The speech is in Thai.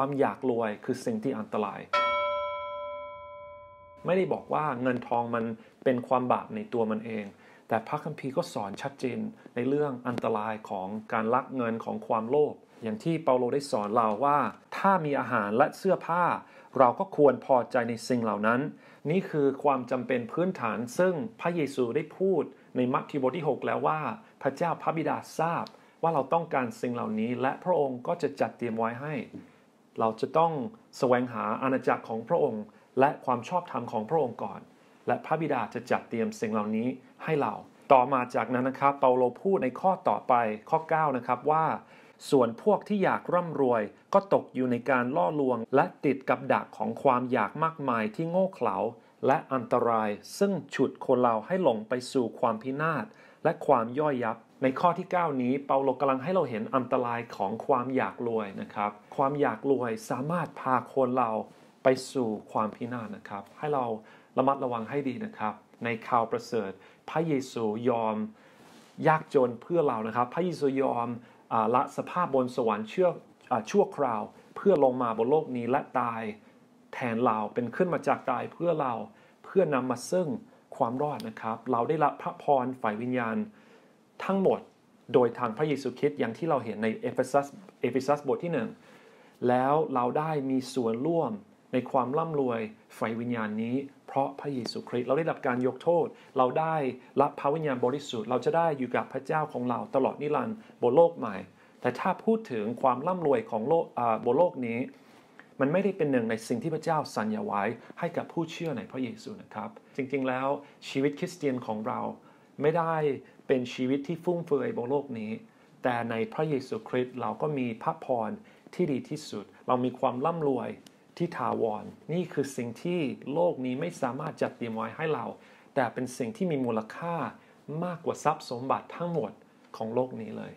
ความอยากรวยคือสิ่งที่อันตราย ไม่ได้บอกว่าเงินทองมันเป็นความบาปในตัวมันเอง แต่พระคัมภีร์ก็สอนชัดเจนในเรื่องอันตรายของการลักเงินของความโลภอย่างที่เปาโลได้สอนเราว่า ถ้ามีอาหารและเสื้อผ้า เราก็ควรพอใจในสิ่งเหล่านั้น นี่คือความจำเป็นพื้นฐานซึ่งพระเยซูได้พูดในมัทธิวบทที่ 6 แล้วว่า พระเจ้าพระบิดาทราบว่าเราต้องการสิ่งเหล่านี้และพระองค์ก็จะจัดเตรียมไว้ให้ เราจะต้องแสวงหาอาณาจักรของพระองค์ และความชอบธรรมของพระองค์ก่อน และพระบิดาจะจัดเตรียมสิ่งเหล่านี้ให้เรา ต่อมาจากนั้นนะครับ เปาโลพูดในข้อต่อไปข้อ 9 นะครับว่า ส่วนพวกที่อยากร่ำรวย ก็ตกอยู่ในการล่อลวง และติดกับดักของความอยากมากมายที่โง่เขลาและอันตราย ซึ่งฉุดคนเราให้หลงไปสู่ความพินาศและความย่อยยับ ในข้อที่ 9 นี้เปาโลกำลังให้เราเห็นอันตรายของความอยากรวยนะครับ ความอยากรวยสามารถพาคนเราไปสู่ความพินาศนะครับ ให้เราระมัดระวังให้ดีนะครับ ในข่าวประเสริฐ พระเยซูยอมยากจนเพื่อเรานะครับ พระเยซูยอมอละสภาพบนสวรรค์เชื่ออชั่วคราว เพื่อลงมาบนโลกนี้และตายแทนเราเป็นขึ้นมาจากตายเพื่อเราเพื่อนำมาซึ่งความรอดนะครับ เราได้รับพระพรฝ่ายวิญญาณ ทั้งหมดโดยทางพระเยซูคริสต์อย่างที่เราเห็นในเอเฟซัสเอเฟซัสบทที่หนึ่งแล้วเราได้มีส่วนร่วมในความร่ำรวยฝ่ายวิญญาณนี้ เพราะพระเยซูคริสต์เราได้รับการยกโทษ เราได้รับพระวิญญาณบริสุทธิ์เราจะได้อยู่กับพระเจ้าของเราตลอดนิรันดร์บนโลกใหม่ แต่ถ้าพูดถึงความร่ำรวยของโลกบนโลกนี้ มันไม่ได้เป็นหนึ่งในสิ่งที่พระเจ้าสัญญาไว้ให้กับผู้เชื่อในพระเยซูนะครับ จริงๆแล้วชีวิตคริสเตียนของเราไม่ได้ เป็นชีวิตที่ฟุ่มเฟือยบนโลกนี้ แต่ในพระเยซูคริสต์เราก็มีพระพรที่ดีที่สุด เรามีความร่ำรวยที่ถาวร นี่คือสิ่งที่โลกนี้ไม่สามารถจัดเตรียมไว้ให้เรา แต่เป็นสิ่งที่มีมูลค่ามากกว่าทรัพย์สมบัติทั้งหมดของโลกนี้เลย